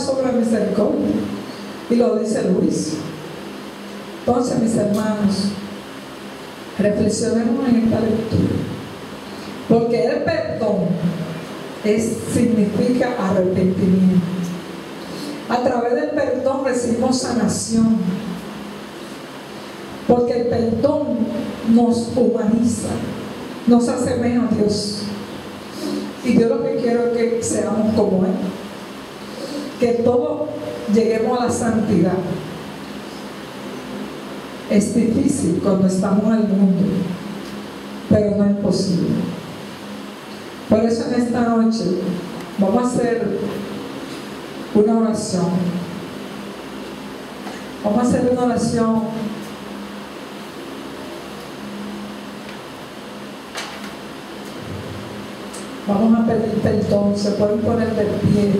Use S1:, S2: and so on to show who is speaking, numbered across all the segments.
S1: sobre misericordia. Y lo dice Luis. Entonces, mis hermanos, reflexionemos en esta lectura. Porque el perdón es, significa arrepentimiento. A través del perdón recibimos sanación. Porque el perdón nos humaniza, nos asemeja a Dios. Y Dios lo que quiero es que seamos como Él. Que todos lleguemos a la santidad. Es difícil cuando estamos en el mundo, pero no es posible. Por eso en esta noche vamos a hacer una oración. Vamos a hacer una oración Vamos a pedir perdón, se pueden poner de pie.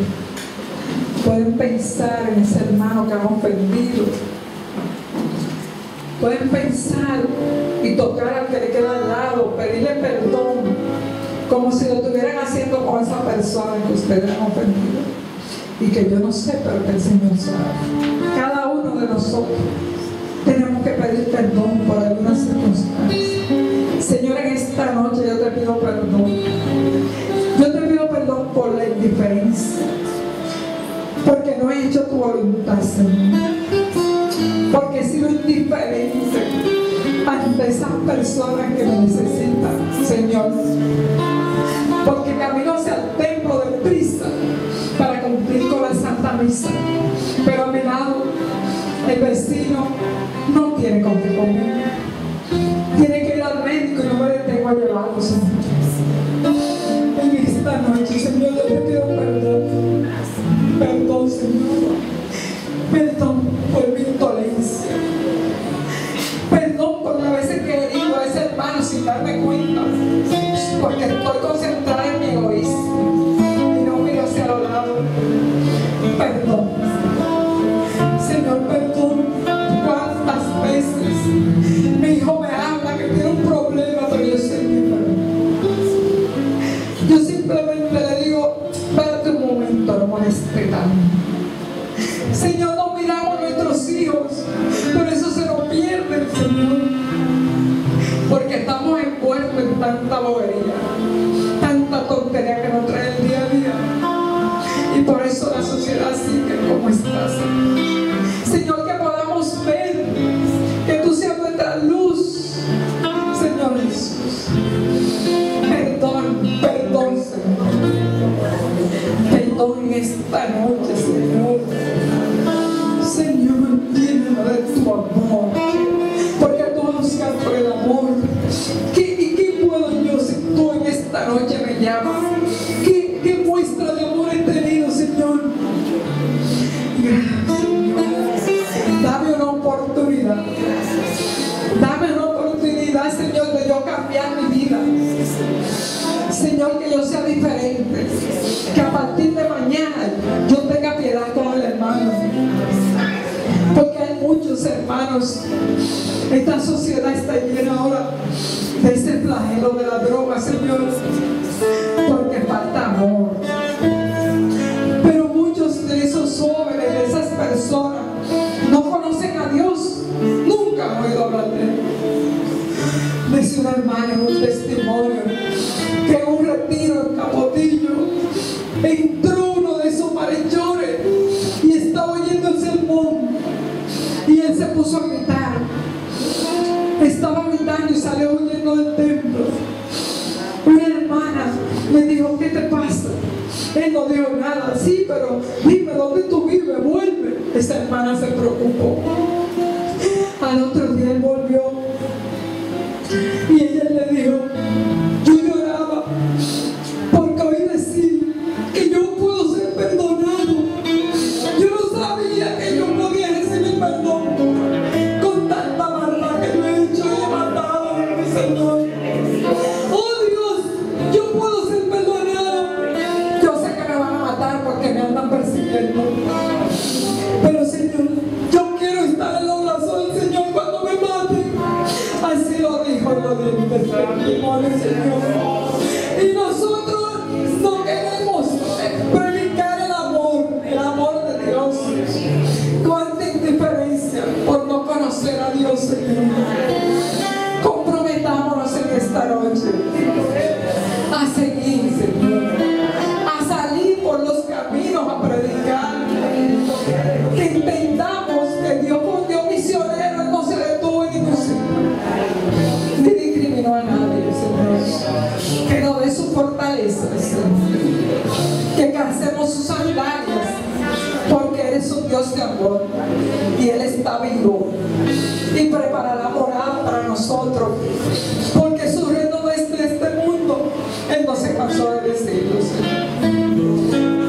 S1: Pueden pensar en ese hermano que han ofendido. Pueden pensar y tocar al que le queda al lado, pedirle perdón, como si lo estuvieran haciendo con esa persona que ustedes han ofendido. Y que yo no sé, pero que el Señor sabe. Cada uno de nosotros tenemos que pedir perdón por algunas circunstancias. Señor, en esta noche yo te pido perdón. Yo te pido perdón por la indiferencia. Porque no he hecho tu voluntad, Señor. Porque he sido indiferente ante esas personas que me necesitan, Señor. Porque camino hacia el templo de prisa para cumplir con la Santa Misa. Pero a mi lado, el vecino hermanos. Esta sociedad está llena ahora de ese flagelo de la droga, Señor. de mi perfecto, pones el vivo y preparará morada para nosotros. Porque su reino no es de este mundo. Él no se cansó de decirnos.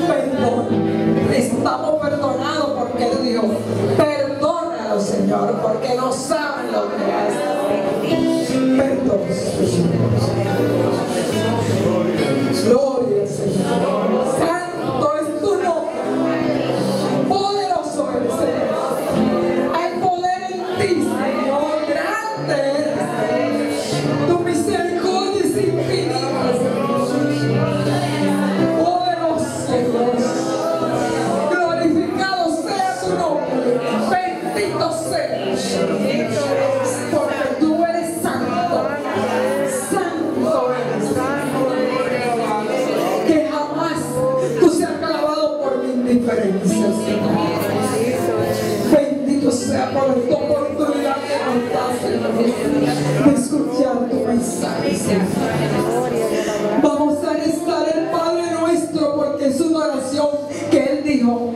S1: Perdón. Estamos perdonados porque Dios. Perdónalo, Señor, porque no saben lo que hacen. Perdón. presencia, Señor. Bendito sea por esta oportunidad que nos de escuchar tu mensaje, Vamos a estar el Padre nuestro porque es una oración que Él dijo.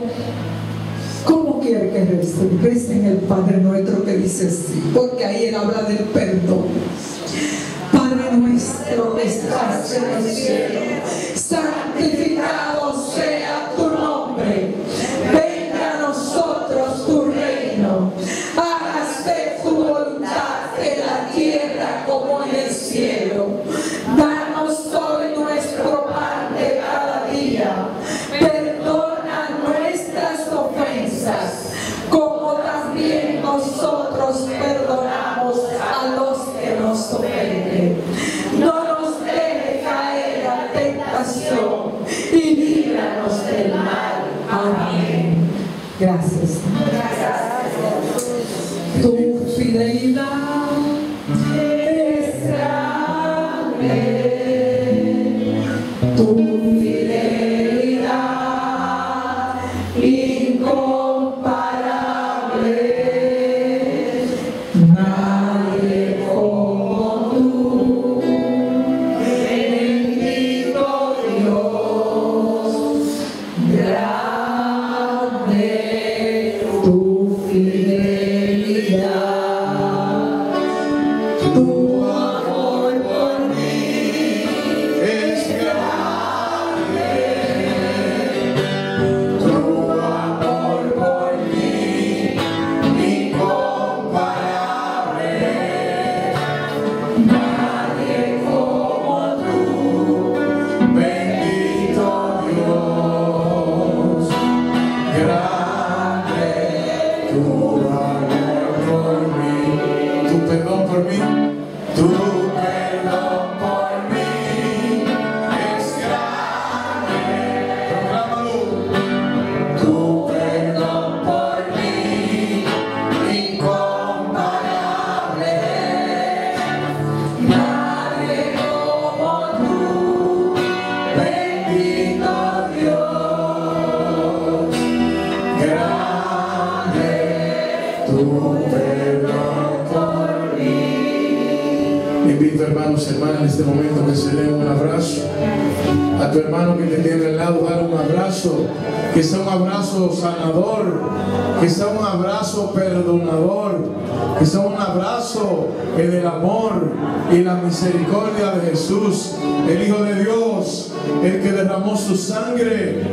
S1: ¿Cómo quiere que recen? Recen el Padre nuestro que dice sí, porque ahí Él habla del perdón. Padre nuestro estás en el cielo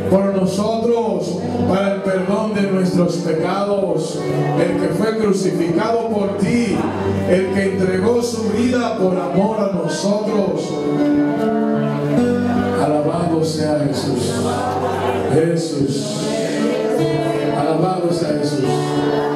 S1: por
S2: nosotros para el perdón de nuestros pecados, el que fue crucificado por ti, el que entregó su vida por amor a nosotros. Alabado sea Jesús. Jesús. Alabado sea Jesús.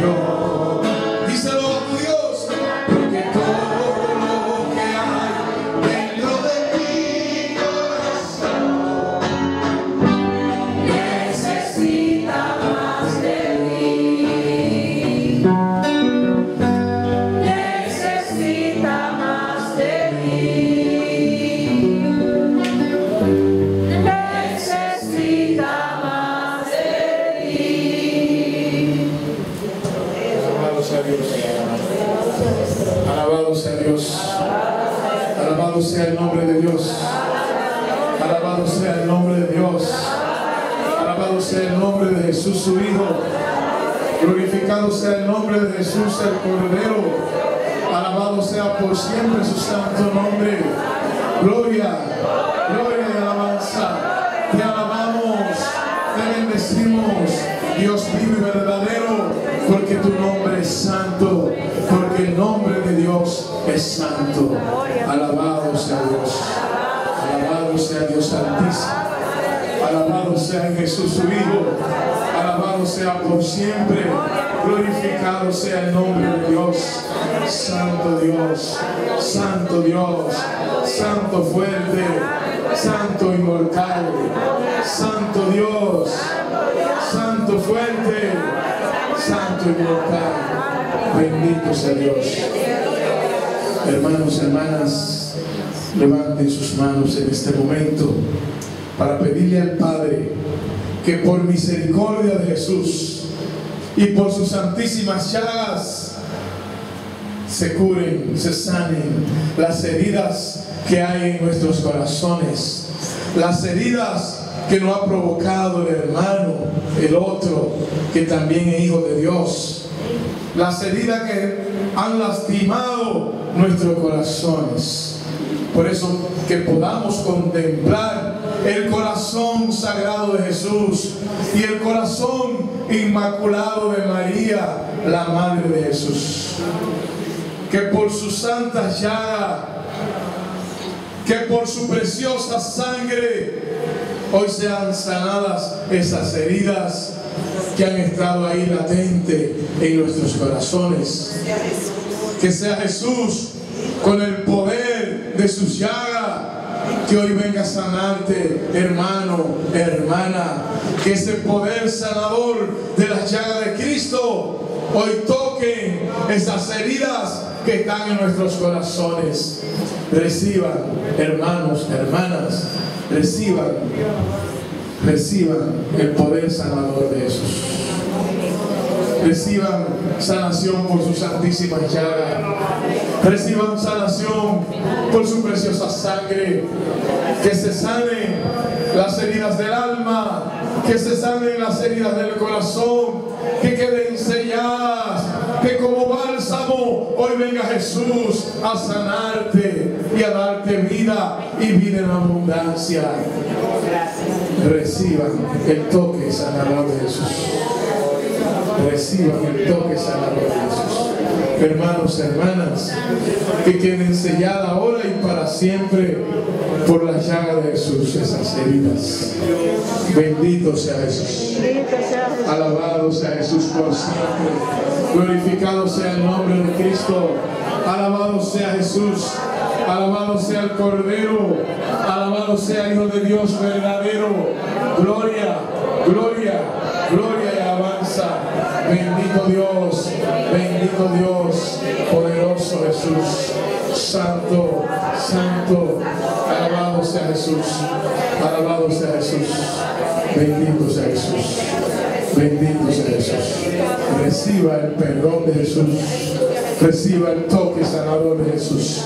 S2: your Glorificado sea el nombre de Jesús el Cordero. Alabado sea por siempre su santo nombre. Gloria, gloria y alabanza. Te alabamos, te bendecimos. Dios vivo y verdadero, porque tu nombre es santo, porque el nombre de Dios es santo. Alabado sea Dios. Alabado sea Dios Altísimo. Alabado sea Jesús su Hijo. Alabado sea por siempre. Glorificado sea el nombre de Dios. Santo Dios. Santo Dios. Santo fuerte. Santo inmortal. Santo Dios. Santo fuerte. Santo inmortal. Bendito sea Dios. Hermanos, hermanas, levanten sus manos en este momento para pedirle al Padre que por misericordia de Jesús y por sus santísimas llagas se curen, se sanen las heridas que hay en nuestros corazones, las heridas que nos ha provocado el hermano, el otro, que también es hijo de Dios, las heridas que han lastimado nuestros corazones. Por eso que podamos contemplar el corazón sagrado de Jesús y el corazón inmaculado de María, la Madre de Jesús. Que por su santa llaga, que por su preciosa sangre, hoy sean sanadas esas heridas que han estado ahí latente en nuestros corazones. Que sea Jesús con el poder de su llaga que hoy venga a sanarte, hermano, hermana. Que ese poder sanador de la llaga de Cristo hoy toque esas heridas que están en nuestros corazones. Reciban, hermanos, hermanas, reciban, reciban el poder sanador de Jesús. Reciban sanación por su santísima llaga. Reciban sanación por su preciosa sangre. Que se sanen las heridas del alma. Que se sanen las heridas del corazón. Que queden selladas. Que como bálsamo hoy venga Jesús a sanarte y a darte vida y vida en abundancia. Reciban el toque sanador de Jesús reciban el toque sanador de Jesús. Hermanos, hermanas, que queden selladas ahora y para siempre por la llaga de Jesús esas heridas. Bendito sea Jesús. Alabado sea Jesús por siempre. Glorificado sea el nombre de Cristo. Alabado sea Jesús. Alabado sea el Cordero. Alabado sea el Hijo de Dios verdadero. Gloria, gloria, gloria Dios, poderoso Jesús. Santo, santo. Alabado sea Jesús. Alabado sea Jesús. Bendito sea Jesús. Bendito sea Jesús. Reciba el perdón de Jesús. Reciba el toque sanador de Jesús.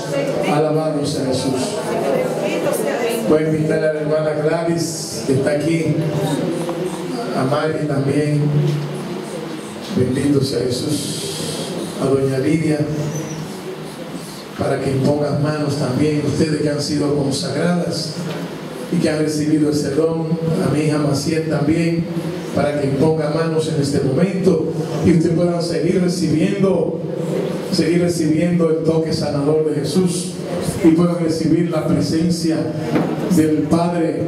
S2: Alabado sea Jesús. Voy a invitar a la hermana Gladys, que está aquí. A Mari también. Bendito sea Jesús. A doña Lidia. Para que impongan manos también ustedes que han sido consagradas y que han recibido ese don. A mi hija Maciel también para que imponga manos en este momento y ustedes puedan seguir recibiendo, seguir recibiendo el toque sanador de Jesús y puedan recibir la presencia del Padre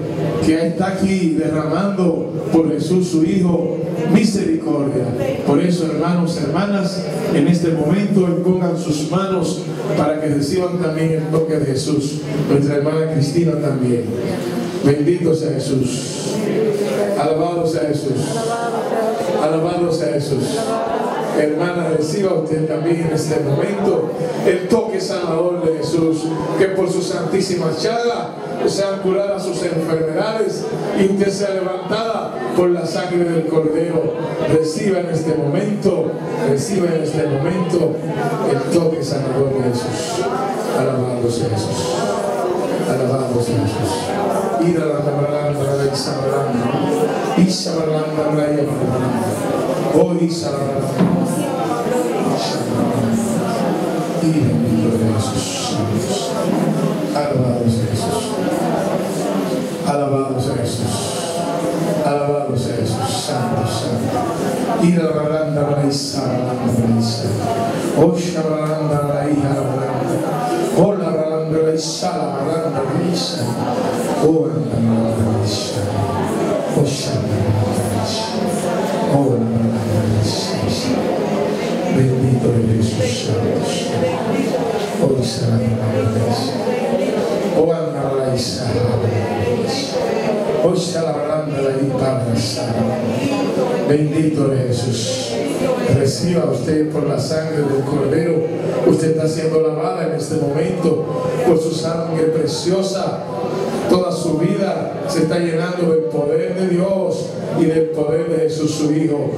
S2: que está aquí derramando por Jesús su Hijo misericordia. Por eso, hermanos, hermanas, en este momento impongan sus manos para que reciban también el toque de Jesús. Nuestra hermana Cristina también. Bendito sea Jesús. Alabado sea Jesús. Alabado sea Jesús. Hermana, reciba usted también en este momento el toque sanador de Jesús, que por su santísima chaga sean curadas sus enfermedades y usted sea levantada por la sangre del Cordero. Reciba en este momento, reciba en este momento el toque sanador de Jesús. Alabado sea Jesús. Alabado sea Jesús. Ira la tabaranda, la isabaranda. Isabaranda, la. Oh, isabaranda. Bendito de Jesús. Alabado sea Jesús. Alabado sea Jesús. Alabado sea Jesús. Santo, santo. Ira la baranda, la isabaranda, la isabaranda. Oh, shabaranda, la isabaranda. Oh, la baranda, la isabaranda, la isabaranda. Oh, la baranda, la Eres Jesús Santos. Oh, isabaranda, Oh, anda la isabaranda. Oh, shabaranda, la isabaranda. Bendito eres Jesús. Reciba usted por la sangre del Cordero. Usted está siendo lavada en este momento por su sangre preciosa. Toda su vida se está llenando del poder de Dios y del poder de Jesús su Hijo.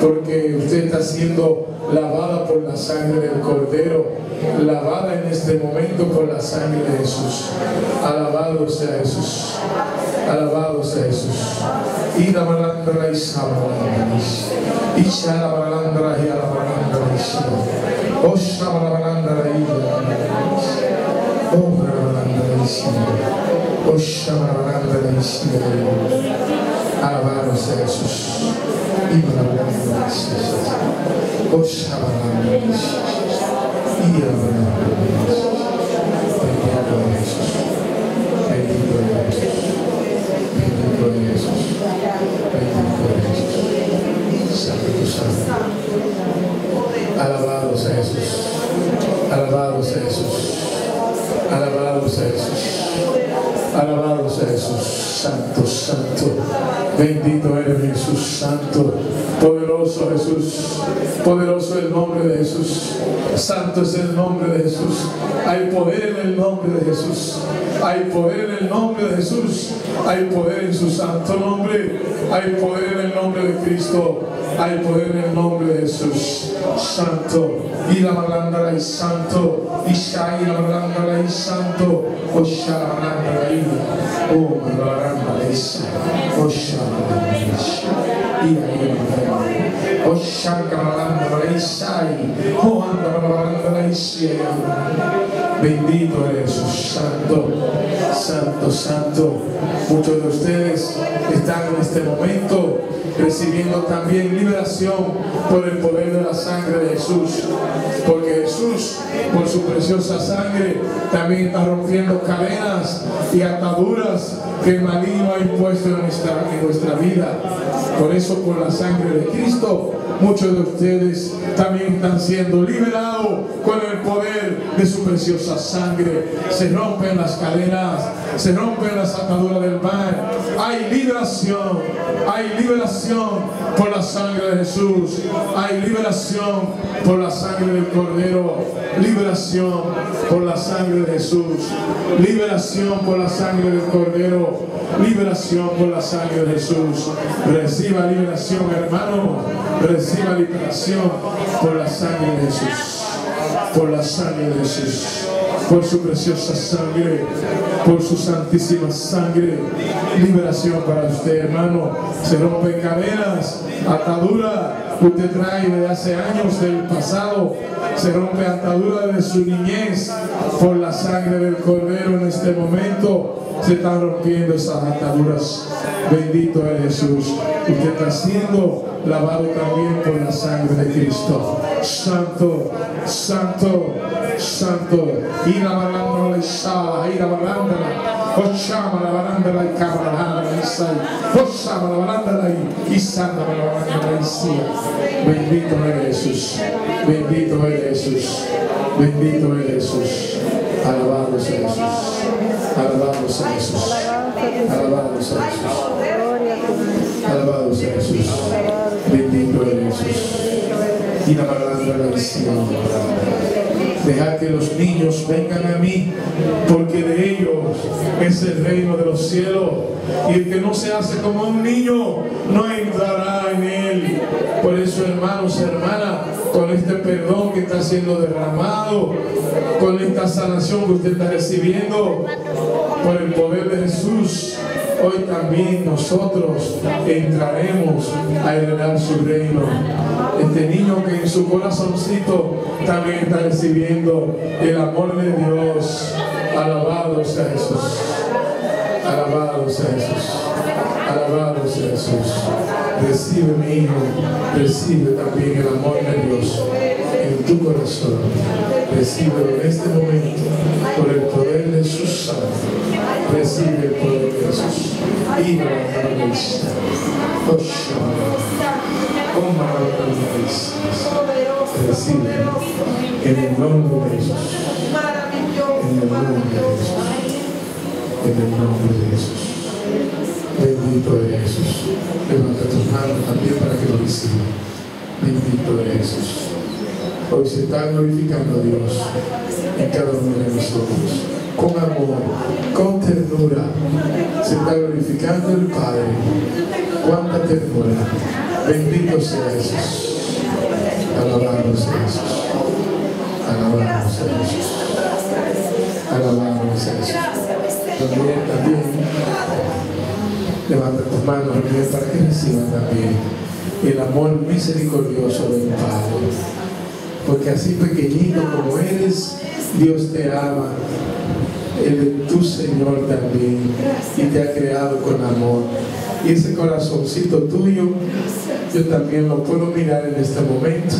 S2: Porque usted está siendo lavada por la sangre del Cordero. Lavada en este momento por la sangre de Jesús. Alabado sea Jesús. Alabado sea Jesús. Y la balandra y. Y la balandra y la balandra y la balandra y la balandra y la sabalandra. Alabado sea Jesús. Y la balandra y sabalandra. Oh, la balandra y sabalandra. Y la balandra y sabalandra. Bendito de Jesús. Bendito de Jesús. Bendito de Jesús. Bendito de Jesús. Santo, santo. Alabado sea Jesús. Alabado sea Jesús. Alabado sea Jesús. Alabado sea Jesús. Santo, santo. Bendito eres Jesús, santo. Poderoso Jesús. Poderoso el nombre de Jesús. Santo es el nombre de Jesús. Hay poder en el nombre de Jesús. Hay poder en el nombre de Jesús. Hay poder en su santo nombre. Hay poder en el nombre de Cristo. Hay poder en el nombre de Jesús. Santo. Y la malandra y santo. Y Shai la malandra y santo. O Shalamalanda y Oh, malandra y santo. O Shalamalanda y y Oh. Bendito eres Jesús. Santo. santo, santo. Muchos de ustedes están en este momento recibiendo también liberación por el poder de la sangre de Jesús. Jesús, por su preciosa sangre, también está rompiendo cadenas y ataduras que el maligno ha impuesto en nuestra, en nuestra vida. Por eso, por la sangre de Cristo, muchos de ustedes también están siendo liberados con el poder de su preciosa sangre. Se rompen las cadenas, se rompen las ataduras del mal. Hay liberación, hay liberación por la sangre de Jesús. Hay liberación por la sangre del Cordero. Liberación por la sangre de Jesús. Liberación por la sangre del Cordero. Liberación por la sangre de Jesús. Reciba liberación, hermano. Reciba liberación por la sangre de Jesús. Por la sangre de Jesús por su preciosa sangre, por su santísima sangre. Liberación para usted, hermano. Se rompen cadenas, atadura que usted trae de hace años del pasado. Se rompe atadura de su niñez por la sangre del Cordero en este momento. Se están rompiendo esas ataduras. Bendito es Jesús. Usted está siendo lavado también por la sangre de Cristo. Santo, santo, santo. Y la baranda la sala, y la baranda la, ochama la baranda la cámara la isai, ochama la baranda la y santa la baranda la isía. Bendito es Jesús, bendito es Jesús, bendito es Jesús. Alabado sea Jesús, alabado sea Jesús, alabado sea Jesús, alabado sea Jesús, bendito es Jesús. Y la baranda la Dejar que los niños vengan a mí, porque de ellos es el reino de los cielos. Y el que no se hace como un niño, no entrará en él. Por eso, hermanos, hermanas, con este perdón que está siendo derramado, con esta sanación que usted está recibiendo, por el poder de Jesús, hoy también nosotros entraremos a heredar su reino. Este niño que en su corazoncito también está recibiendo el amor de Dios. Alabado sea Jesús. Alabado sea Jesús. Alabado sea Jesús. Recibe mi hijo. Recibe también el amor de Dios tu corazón. Recibe en este momento por el poder de su sangre. Recibe el poder de Jesús. Y la iglesia. Oh, Recibe en el nombre de Jesús. En el nombre de Jesús. En el nombre de Jesús. Bendito es Jesús. Levanta tus manos también para que lo reciba. Bendito es Jesús. Hoy se está glorificando a Dios en cada uno de nosotros. Con amor, con ternura, se está glorificando el Padre. Cuánta ternura. Bendito sea Jesús. Alabado sea Jesús. Alabado sea Jesús. Alabado sea Jesús. También, también, levanta tus manos para que reciban también el amor misericordioso del Padre. Porque así pequeñito como eres, Dios te ama. Él es tu Señor también y te ha creado con amor. Y ese corazoncito tuyo, yo también lo puedo mirar en este momento,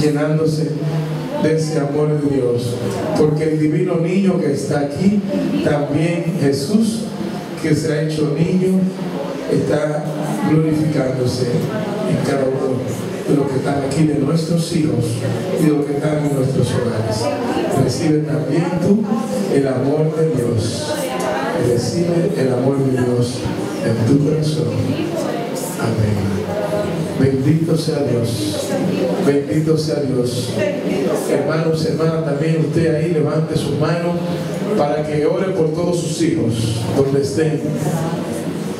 S2: llenándose de ese amor de Dios. Porque el divino niño que está aquí, también Jesús, que se ha hecho niño, está glorificándose en cada uno de los que están aquí, de nuestros hijos y de los que están en nuestros hogares. Recibe también tú el amor de Dios. Recibe el amor de Dios en tu corazón. Amén. Bendito sea Dios. Bendito sea Dios. Hermanos, hermanas, también usted ahí levante su mano para que ore por todos sus hijos, donde estén.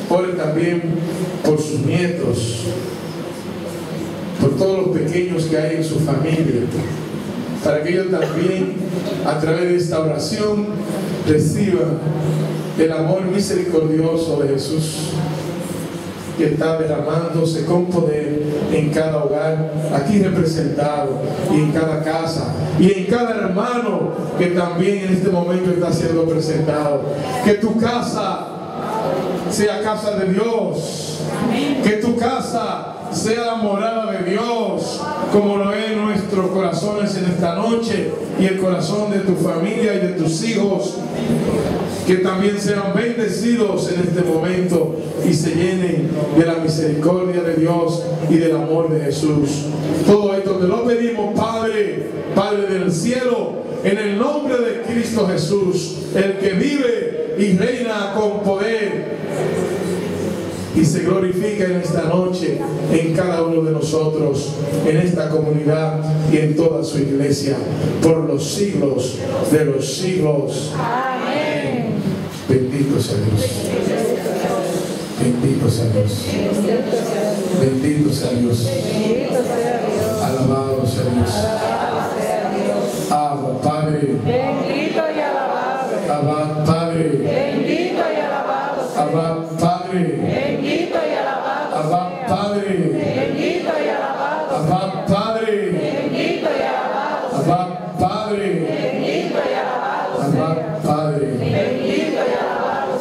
S2: Ore también por sus nietos, todos los pequeños que hay en su familia, para que ellos también, a través de esta oración, reciban el amor misericordioso de Jesús. que está derramándose con poder en cada hogar aquí representado y en cada casa y en cada hermano que también en este momento está siendo presentado. Que tu casa sea casa de Dios. Que tu casa sea la morada de Dios, como lo es nuestros corazones en esta noche y el corazón de tu familia y de tus hijos. Que también sean bendecidos en este momento y se llenen de la misericordia de Dios y del amor de Jesús. Todo esto te lo pedimos, Padre, Padre del cielo, en el nombre de Cristo Jesús, el que vive y reina con poder y se glorifica en esta noche en cada uno de nosotros, en esta comunidad y en toda su iglesia, por los siglos de los siglos. Amén. Bendito sea Dios. Bendito sea Dios. Bendito sea Dios. Alabado sea Dios. Abba, Padre. Padre.
S3: Alabado.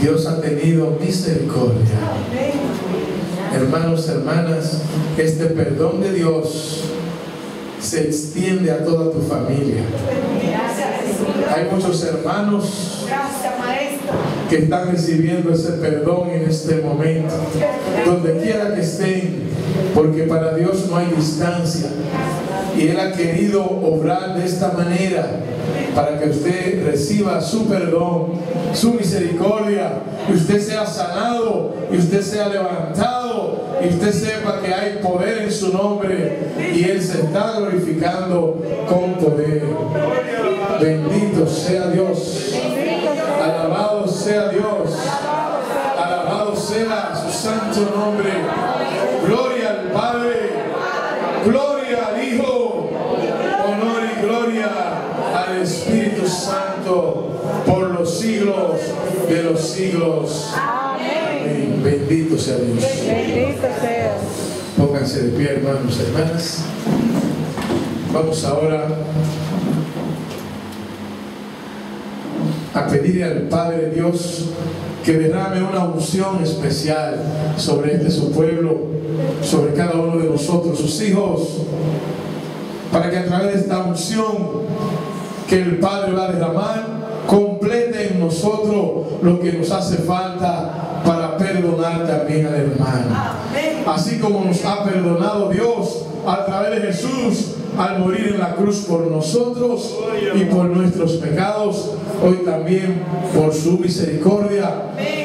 S2: Dios ha tenido misericordia. Hermanos, hermanas, este perdón de Dios se extiende a toda tu familia. Hay muchos hermanos que están recibiendo ese perdón en este momento, donde quiera que estén, porque para Dios no hay distancia. Y Él ha querido obrar de esta manera para que usted reciba su perdón, su misericordia, y usted sea sanado, y usted sea levantado, y usted sepa que hay poder en su nombre, y Él se está glorificando con poder. Bendito sea Dios. Alabado sea Dios. Alabado sea su santo nombre. Gloria al Padre. Gloria al Hijo. Honor y gloria al Espíritu Santo por los siglos de los siglos. Amén. Bendito sea Dios.
S3: Bendito seas.
S2: Pónganse de pie, hermanos, hermanas. Vamos ahora a pedirle al Padre Dios que derrame una unción especial sobre este su pueblo, sobre cada uno de nosotros, sus hijos, para que a través de esta unción que el Padre va a derramar, complete en nosotros lo que nos hace falta para perdonar también al hermano. Así como nos ha perdonado Dios a través de Jesús al morir en la cruz por nosotros y por nuestros pecados, hoy también por su misericordia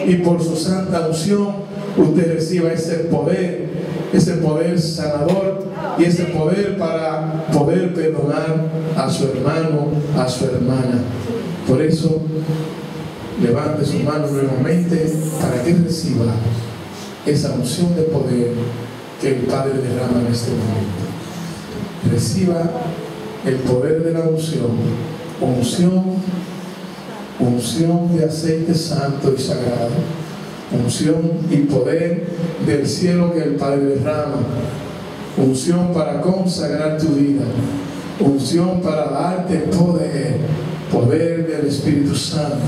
S2: y por su santa unción, usted reciba ese poder, ese poder sanador y ese poder para poder perdonar a su hermano, a su hermana. Por eso, levante su mano nuevamente para que reciba esa unción de poder que el Padre derrama en este momento. Reciba el poder de la unción, unción, unción de aceite santo y sagrado, unción y poder del cielo que el Padre derrama, unción para consagrar tu vida, unción para darte poder, poder del Espíritu Santo,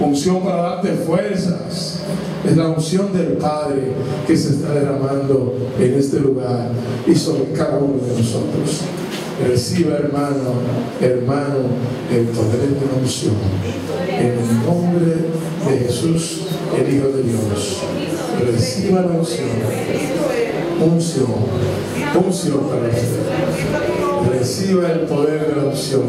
S2: unción para darte fuerzas. Es la unción del Padre que se está derramando en este lugar y sobre cada uno de nosotros. Reciba, hermano, hermano, el poder de la unción. En el nombre de Jesús, el Hijo de Dios. Reciba la unción. Unción. Unción para usted. Reciba el poder de la unción.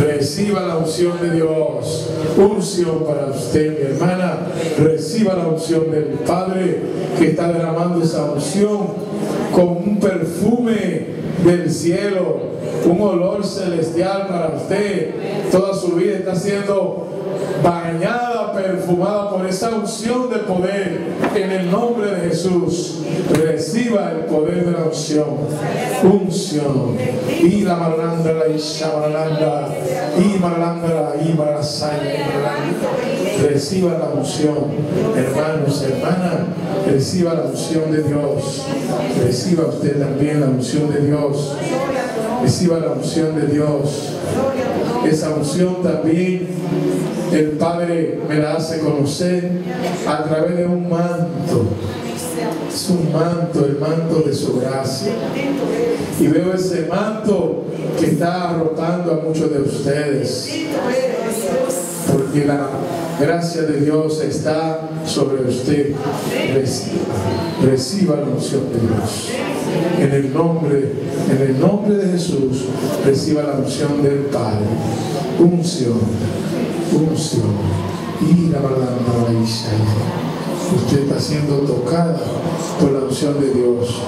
S2: Reciba la unción de Dios. Unción para usted, mi hermana. Reciba la unción del Padre que está derramando esa unción con un perfume del cielo, un olor celestial para usted. Toda su vida está siendo bañada, perfumada por esa unción de poder en el nombre de Jesús. Reciba el poder de la unción. Unción. Y la marlanda, y marlanda, y marasaya, y marlanda. reciba la unción. Hermanos, hermanas, reciba la unción de Dios. Reciba usted también la unción de Dios. Reciba la unción de Dios. Esa unción también el Padre me la hace conocer a través de un manto. Es un manto, el manto de su gracia. Y veo ese manto que está arropando a muchos de ustedes. Porque la gracia de Dios está sobre usted. Reciba la unción de Dios. En el nombre, en el nombre de Jesús, reciba la unción del Padre. Unción, unción. Y la verdad, Usted está siendo tocada por la unción de Dios.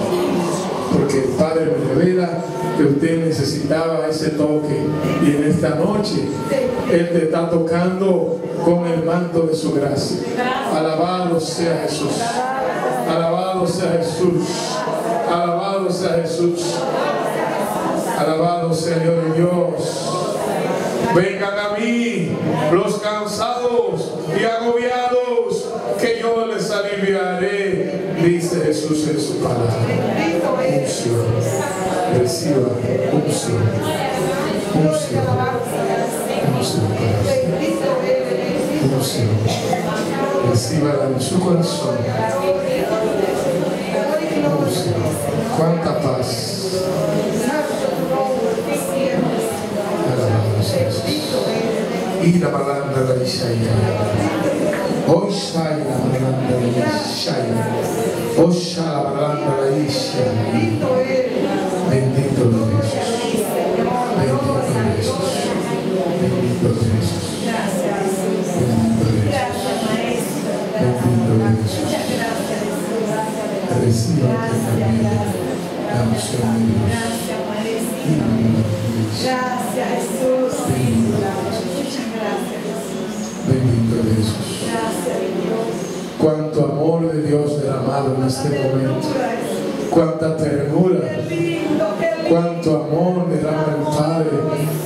S2: Porque el Padre me revela que usted necesitaba ese toque. Y en esta noche Él te está tocando con el manto de su gracia. Alabado sea Jesús. Alabado sea Jesús. Alabado sea Jesús. Alabado sea Dios. Vengan a mí los cansados y agobiados, que yo les aliviaré, dice Jesús en su palabra. Unción. Reciba unción. Unción. Unción. Unción. Recíbala en su corazón. Cuánta paz. Alabado sea Jesús. Y la palabra de la Isaías. Hoy sai la palabra de Isaías. Hoy sai la palabra de Isaías. En este momento. Cuánta ternura. Cuánto amor derrama el Padre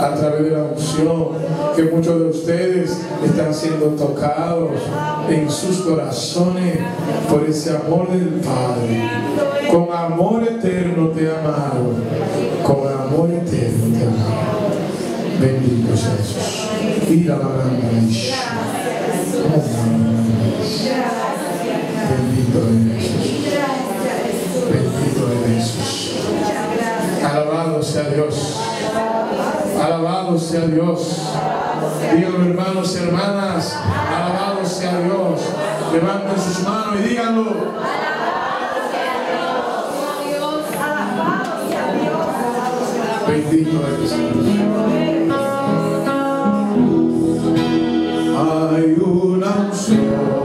S2: a través de la unción. Que muchos de ustedes están siendo tocados en sus corazones por ese amor del Padre. Con amor eterno te amado. Con amor eterno te amado. Bendito sea Jesús. Sea Dios. Díganlo hermanos y hermanas. Alabado sea Dios. Levanten sus manos y díganlo. Bendito de Jesús. Hay una unción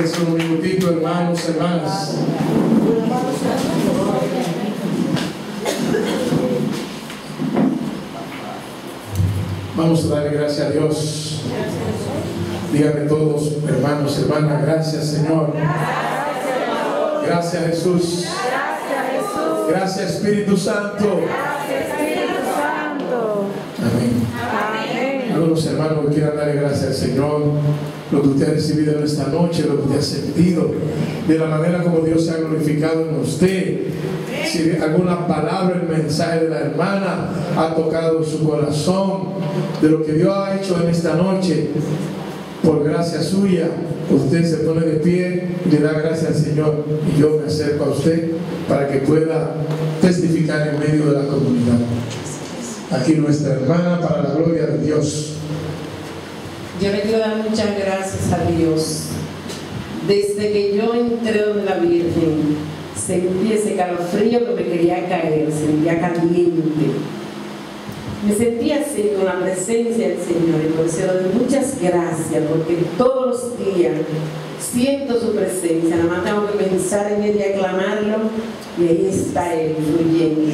S2: Un minutito, hermanos, hermanas. Vamos a darle gracias a Dios. Díganme todos, hermanos, hermanas, gracias Señor. Gracias Jesús. Gracias Espíritu Santo.
S3: Espíritu Santo.
S2: Amén.
S3: Amén.
S2: Algunos hermanos que quieran darle gracias al Señor, lo que usted ha recibido en esta noche, lo que usted ha sentido, de la manera como Dios se ha glorificado en usted. Si alguna palabra, el mensaje de la hermana ha tocado su corazón, de lo que Dios ha hecho en esta noche, por gracia suya, usted se pone de pie y le da gracias al Señor. Y yo me acerco a usted para que pueda testificar en medio de la comunidad. Aquí nuestra hermana para la gloria de Dios.
S4: Yo le quiero dar muchas gracias a Dios. Desde que yo entré donde la Virgen, sentí ese calofrío que me quería caer, sentía caliente. Me sentía así con la presencia del Señor y por eso le doy muchas gracias porque todos los días siento su presencia. Nada más tengo que pensar en él y aclamarlo y ahí está él fluyendo.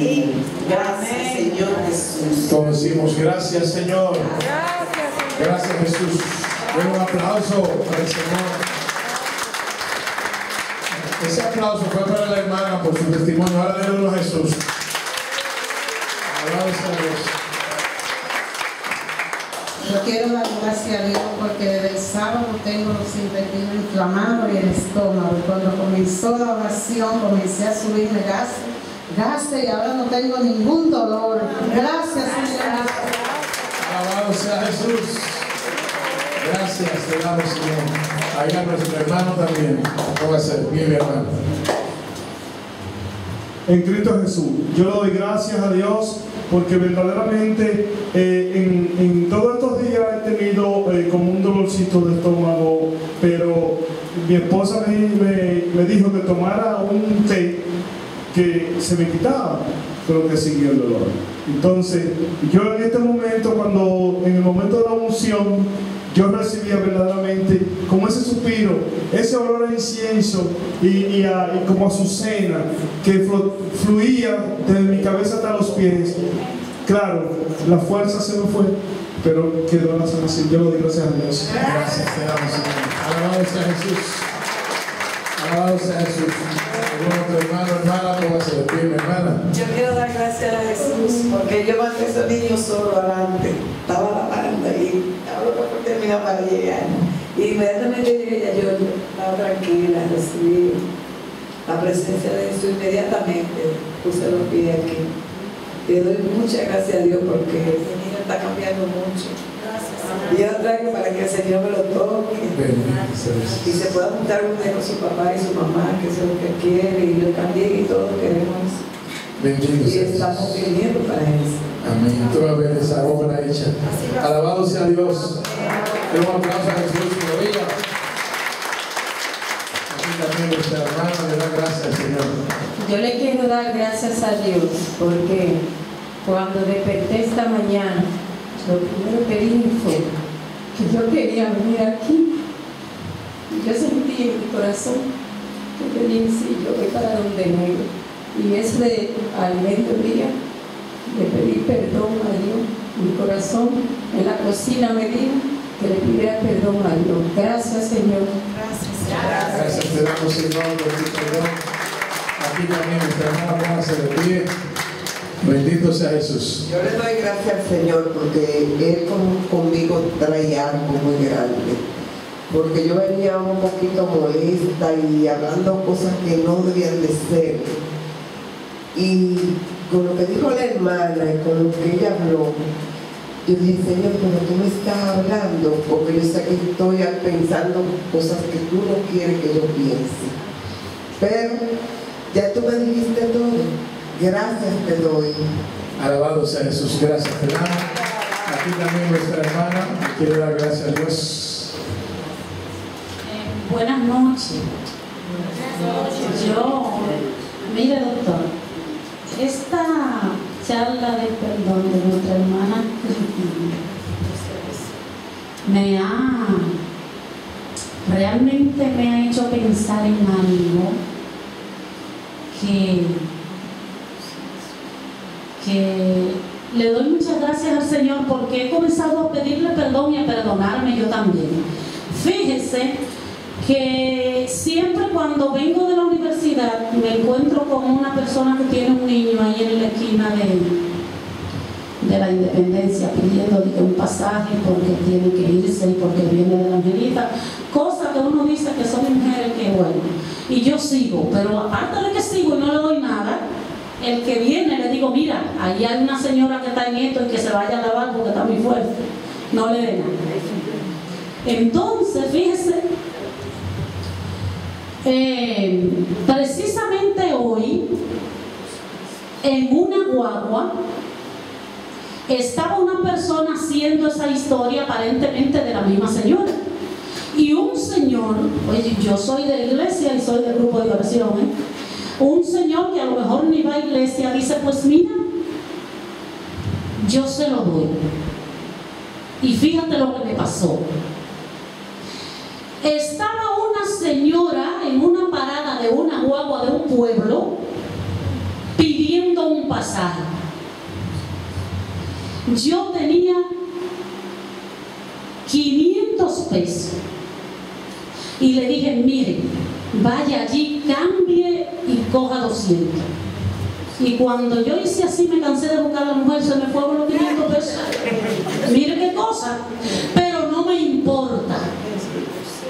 S4: Gracias, Señor Jesús.
S2: Todos decimos gracias Señor.
S3: Gracias.
S2: Gracias Jesús. Un aplauso para el Señor. Ese aplauso fue para la hermana por su testimonio. Ahora denlo a Jesús. Alabado sea Dios.
S5: Yo quiero dar gracias a Dios porque desde el sábado tengo los intestinos inflamados y el estómago. Cuando comenzó la oración comencé a subirme gas, gas y ahora no tengo ningún dolor. Gracias, Señor.
S2: Jesús. Gracias, te damos Señor. Ahí a nuestro hermano también. Póngase mi hermano.
S6: en Cristo Jesús. Yo le doy gracias a Dios porque verdaderamente eh, en, todos estos días he tenido eh, como un dolorcito de estómago, pero mi esposa me- me dijo que tomara un té que se me quitaba, pero que siguió el dolor. Entonces, yo en este momento, cuando en el momento de la unción, yo recibía verdaderamente como ese suspiro, ese olor a incienso y, y a- y como azucena que flu- fluía desde mi cabeza hasta los pies. Claro, la fuerza se me fue, pero quedó la sanación. Yo lo doy gracias a Dios.
S2: Gracias, te damos. Alabado sea Jesús. Mi.
S7: Yo quiero dar gracias a Jesús porque yo mandé a esos niños solo adelante. Estaba la banda y ahora no termina para llegar. Y inmediatamente llegué yo estaba tranquila, recibí la presencia de Jesús inmediatamente. Puse los pies aquí. Le doy muchas gracias a Dios porque ese niño está cambiando mucho. Y yo traigo para que el Señor me lo toque y se pueda juntar un día con su papá y su mamá, que es lo que quiere, y yo también, y todos queremos.
S2: Bendito
S7: Y estamos viviendo para eso.
S2: Amén. Tú vas a ver esa obra hecha. Alabado sea Dios. Un aplauso a Jesús que lo diga. Aquí también nuestra hermana le da gracias al Señor.
S4: Yo le quiero dar gracias a Dios porque cuando desperté esta mañana, lo primero que dije fue que yo quería venir aquí. Y yo sentí en mi corazón que yo dije, sí, yo voy para donde negro. Y ese al mediodía le pedí perdón a Dios. Mi corazón en la cocina me dijo que le pidiera perdón a Dios. Gracias, Señor.
S2: Gracias te damos, Señor, por tu perdón. Aquí también nuestra hermana póngase de pie. Bendito sea Jesús.
S8: Yo le doy gracias al Señor porque Él con- conmigo trae algo muy grande. Porque yo venía un poquito molesta y hablando cosas que no debían de ser. Y con lo que dijo la hermana y con lo que ella habló, yo dije, Señor, como tú me estás hablando, porque yo sé que estoy pensando cosas que tú no quieres que yo piense. Pero ya tú me dijiste todo. Gracias te doy.
S2: Alabado sea Jesús. Gracias te damos. Aquí también nuestra hermana quiere dar gracias a Dios.
S9: Eh, Buenas noches. Yo, mire doctor, esta charla de perdón de nuestra hermana Cristina me ha, realmente me ha hecho pensar en algo que, que le doy muchas gracias al Señor porque he comenzado a pedirle perdón y a perdonarme yo también. Fíjese que siempre cuando vengo de la universidad me encuentro con una persona que tiene un niño ahí en la esquina de, de la independencia pidiéndole un pasaje porque tiene que irse y porque viene de la angelita, cosa que uno dice que son mujeres que bueno, y yo sigo, pero aparte de que sigo y no le doy nada, el que viene le digo, mira, ahí hay una señora que está en esto y que se vaya a lavar porque está muy fuerte, no le dé nada. Entonces, fíjese, eh, precisamente hoy, en una guagua, estaba una persona haciendo esa historia aparentemente de la misma señora. Y un señor, oye, yo soy de iglesia y soy del grupo de oración, ¿eh? Un señor que a lo mejor ni va a iglesia dice, pues mira, yo se lo doy. Y fíjate lo que me pasó. Estaba una señora en una parada de una guagua de un pueblo pidiendo un pasaje. Yo tenía 500 pesos. Y le dije, mire, vaya allí, cambie y coja 200. Y cuando yo hice así, me cansé de buscar a la mujer, se me fueron los 500 pesos. Mire qué cosa. Pero no me importa.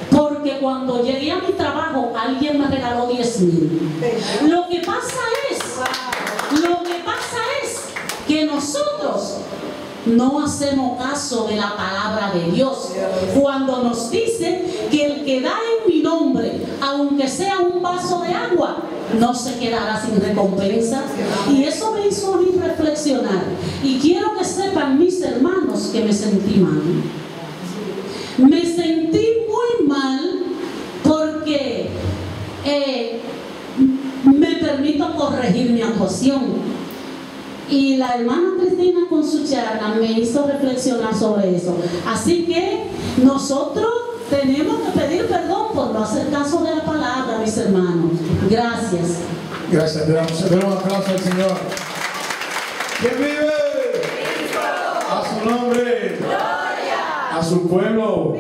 S9: Porque cuando llegué a mi trabajo, alguien me regaló 10 mil. Lo que pasa es, lo que pasa es que nosotros no hacemos caso de la palabra de Dios. Cuando nos dice que el que da en mi nombre, aunque sea un vaso de agua, no se quedará sin recompensa. Y eso me hizo a mí reflexionar. Y quiero que sepan mis hermanos que me sentí mal. Me sentí muy mal porque eh, me permito corregir mi actuación. Y la hermana Cristina con su charla me hizo reflexionar sobre eso. Así que nosotros tenemos que pedir perdón por no hacer caso de la palabra, mis hermanos. Gracias.
S2: Gracias, le damos, un aplauso al Señor. ¿Quién vive? A su nombre. A su pueblo.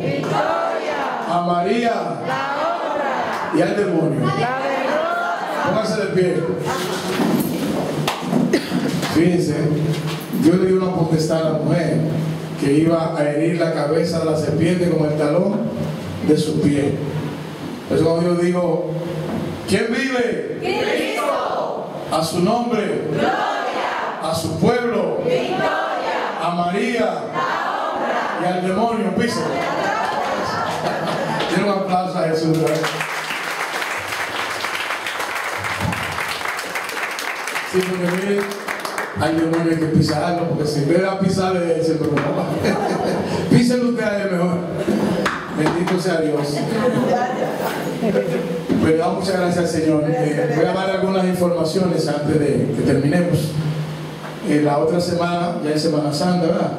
S2: A María. Y al demonio. Póngase de pie. Fíjense, Dios le dio una potestad a la mujer que iba a herir la cabeza de la serpiente con el talón de su pie. Por eso cuando yo digo, ¿quién vive? A su nombre. A su pueblo. A María. Y al demonio, piso. Quiero un aplauso a Jesús. ¿verdad? Sí, porque hay demonio hay que pisarlo, porque si ve a pisarle, se preocupa. Písenlo ustedes mejor. Bendito sea Dios. Pero damos muchas gracias al Señor. Eh, voy a dar algunas informaciones antes de que terminemos. Eh, la otra semana, ya es Semana Santa, ¿verdad?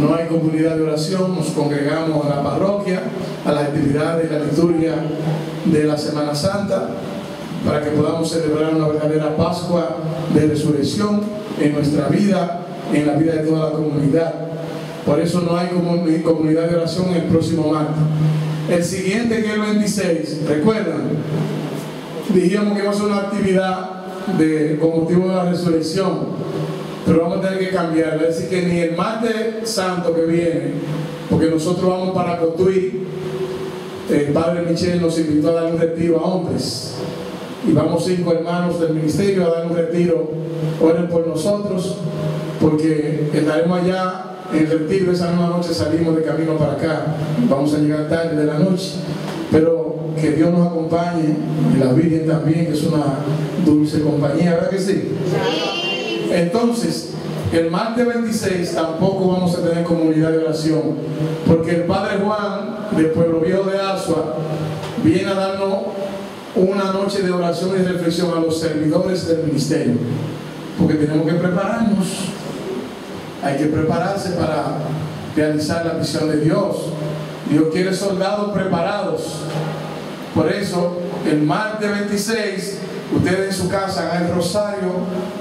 S2: No hay comunidad de oración, nos congregamos en la parroquia, a las actividades de la liturgia de la Semana Santa, para que podamos celebrar una verdadera Pascua de resurrección en nuestra vida, en la vida de toda la comunidad. Por eso no hay comu- comunidad de oración el próximo martes. El siguiente que es el 26, ¿recuerdan? Dijimos que iba a ser una actividad con motivo de la resurrección, pero vamos a tener que cambiar. Es decir, que ni el martes santo que viene, porque nosotros vamos para Cotuí, el padre Michel nos invitó a dar un retiro a hombres. Y vamos cinco hermanos del ministerio a dar un retiro. Oren por nosotros, porque estaremos allá en el retiro. Esa misma noche salimos de camino para acá. Vamos a llegar tarde de la noche. Pero que Dios nos acompañe y la Virgen también, que es una dulce compañía, ¿verdad que sí? Entonces, el martes 26 tampoco vamos a tener comunidad de oración, porque el Padre Juan del Pueblo Viejo de Asua viene a darnos una noche de oración y reflexión a los servidores del ministerio, porque tenemos que prepararnos, hay que prepararse para realizar la misión de Dios. Dios quiere soldados preparados. Por eso, el martes 26, ustedes en su casa hagan el rosario,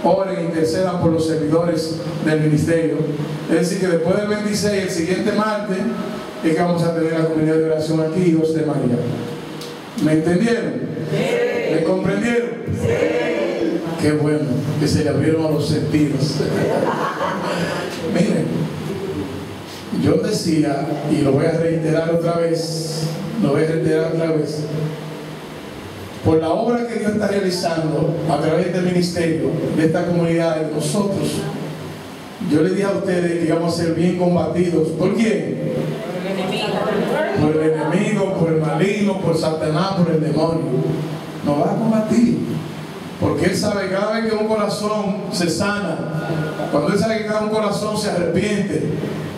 S2: oren e intercedan por los servidores del ministerio. Es decir, que después del 26, el siguiente martes, es que vamos a tener la comunidad de oración aquí, José María. ¿Me entendieron? ¿Me comprendieron? Qué bueno que se le abrieron a los sentidos. Miren, yo decía, y lo voy a reiterar otra vez, lo voy a reiterar otra vez, por la obra que Dios está realizando a través del ministerio, de esta comunidad, de nosotros, yo le dije a ustedes que íbamos a ser bien combatidos. ¿Por quién? Por el enemigo, por el maligno, por Satanás, por el demonio. Nos va a combatir. Porque Él sabe que cada vez que un corazón se sana, cuando Él sabe que cada un corazón se arrepiente,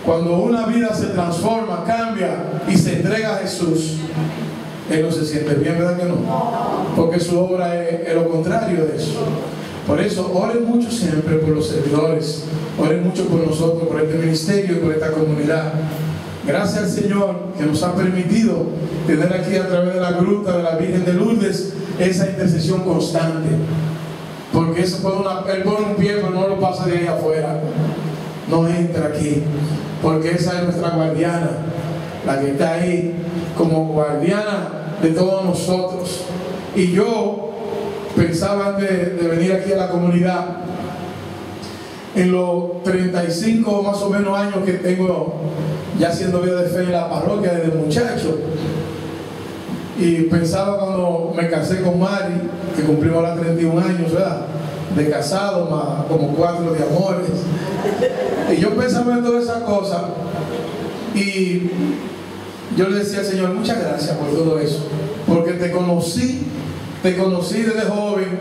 S2: cuando una vida se transforma, cambia y se entrega a Jesús, Él no se siente bien, ¿verdad que no? Porque su obra es, es lo contrario de eso. Por eso, oren mucho siempre por los servidores, oren mucho por nosotros, por este ministerio y por esta comunidad. Gracias al Señor que nos ha permitido tener aquí a través de la gruta de la Virgen de Lourdes esa intercesión constante. Porque eso pone una, él pone un pie, pero no lo pasa de ahí afuera. No entra aquí. Porque esa es nuestra guardiana, la que está ahí como guardiana de todos nosotros. Y yo pensaba antes de venir aquí a la comunidad, en los 35 más o menos años que tengo ya siendo vida de fe en la parroquia desde muchacho, y pensaba cuando me casé con Mari, que cumplimos los 31 años, ¿verdad? De casado, más como cuatro de amores. Y yo pensaba en todas esas cosas. Y yo le decía al Señor, muchas gracias por todo eso. Porque te conocí, te conocí desde joven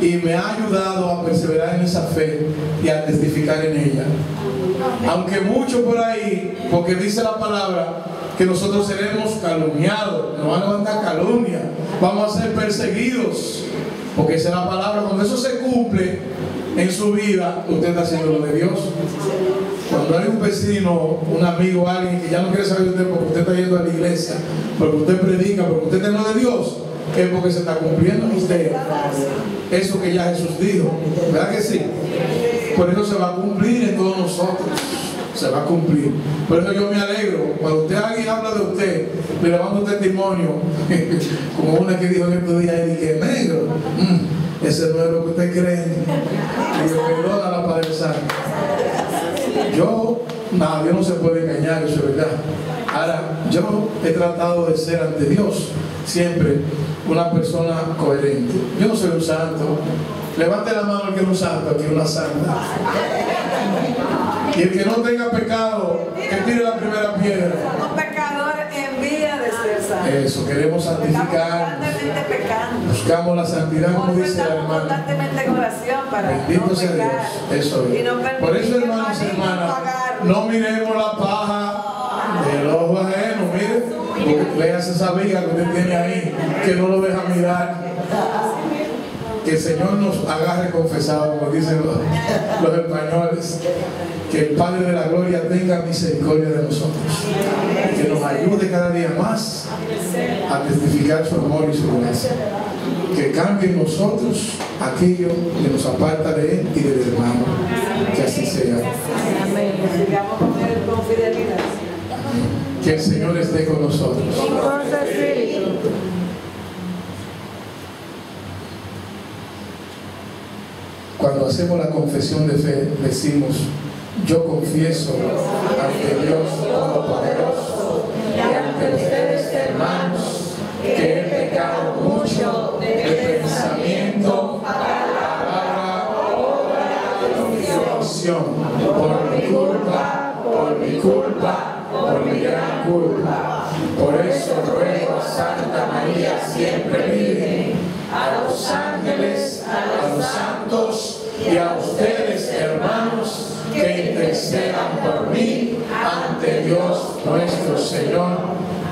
S2: y me ha ayudado a perseverar en esa fe y a testificar en ella. Aunque mucho por ahí, porque dice la palabra, que nosotros seremos calumniados, nos van a levantar calumnia, vamos a ser perseguidos, porque esa es la palabra, cuando eso se cumple en su vida, usted está haciendo lo de Dios. Cuando hay un vecino, un amigo, alguien que ya no quiere saber de usted porque usted está yendo a la iglesia, porque usted predica, porque usted está lo de Dios, es porque se está cumpliendo en usted eso que ya Jesús dijo. ¿Verdad que sí? Por eso se va a cumplir en todos nosotros se va a cumplir. Por eso yo me alegro. Cuando usted alguien habla de usted, le levanta un testimonio, como una que dijo en estos días, y dije, negro, mm, ese no es lo que usted cree. Y perdona la Padre Santo. Yo, nada, Dios no se puede engañar, eso es verdad. Ahora, yo he tratado de ser ante Dios siempre una persona coherente. Yo no soy un santo. Levante la mano el que es un santo, aquí una santa. Y el que no tenga pecado, que tire la primera piedra.
S7: Un pecador en vía de ser santo.
S2: Eso, queremos santificar. Buscamos la santidad, como dice la hermana.
S7: constantemente en oración para
S2: Bendito
S7: no
S2: sea
S7: pecar.
S2: Dios. Eso es. Por eso, hermanos y hermanas, no miremos la paja del ojo ajeno, Léase esa viga que usted tiene ahí, que no lo deja mirar. Que el Señor nos agarre confesado, como dicen los, españoles. Que el Padre de la Gloria tenga misericordia de nosotros. Que nos ayude cada día más a testificar su amor y su gracia. Que cambie en nosotros aquello que nos aparta de Él y del hermano. Que así sea.
S7: Sigamos con él con fidelidad.
S2: Que el Señor esté con nosotros. Cuando hacemos la confesión de fe, decimos, yo confieso ante Dios Todopoderoso y ante ustedes, hermanos, que he pecado mucho de pensamiento, palabra, obra omisión, por mi culpa, por mi culpa, por mi gran culpa. Por eso ruego a Santa María, siempre Virgen, a los ángeles, a los santos y a ustedes, hermanos, que intercedan por mí ante Dios nuestro Señor.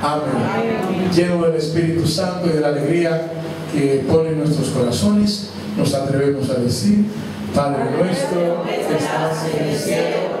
S2: Amén. Lleno del Espíritu Santo y de la alegría que pone en nuestros corazones, nos atrevemos a decir, Padre nuestro que estás en el cielo,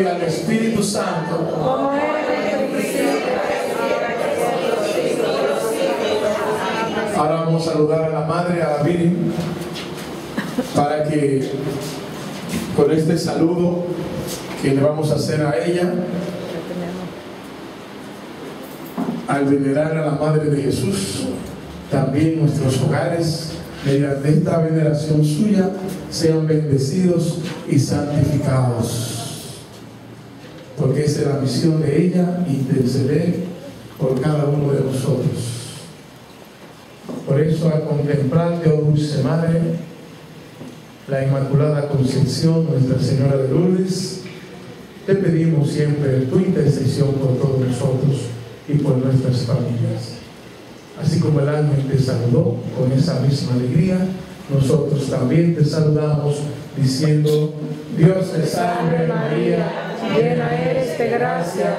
S2: y al Espíritu Santo. Ahora vamos a saludar a la Madre, a la Virgen, para que con este saludo que le vamos a hacer a ella, al venerar a la Madre de Jesús, también nuestros hogares, mediante esta veneración suya, sean bendecidos y santificados. Porque esa es la misión de ella, interceder por cada uno de nosotros. Por eso, al contemplarte, oh dulce Madre, la Inmaculada Concepción, Nuestra Señora de Lourdes, te pedimos siempre tu intercesión por todos nosotros y por nuestras familias. Así como el ángel te saludó con esa misma alegría, nosotros también te saludamos diciendo, Dios te salve María,
S3: llena eres de gracia,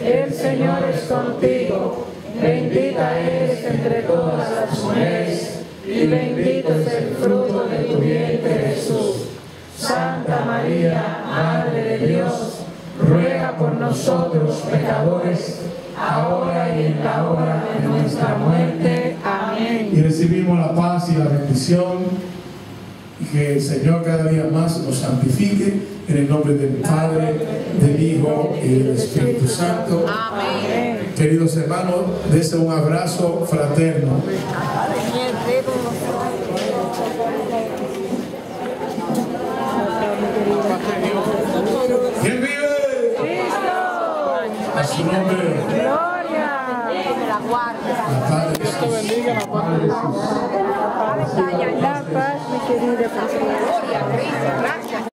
S3: el Señor es contigo, bendita eres entre todas las mujeres, y bendito es el fruto de tu vientre Jesús. Santa María, Madre de Dios, ruega por nosotros pecadores, ahora y en la hora de nuestra muerte. Amén.
S2: y recibimos la paz y la bendición y que el Señor cada día más nos santifique en el nombre del Padre, del Hijo y del Espíritu Santo.
S3: Amén.
S2: Queridos hermanos, desde un abrazo fraterno. ¿Quién vive?
S3: Cristo,
S2: A su nombre.
S3: gloria.
S2: al Padre Jesús. Padre Jesús.
S3: La paz, mi querida.
S10: Gloria a Cristo, gracias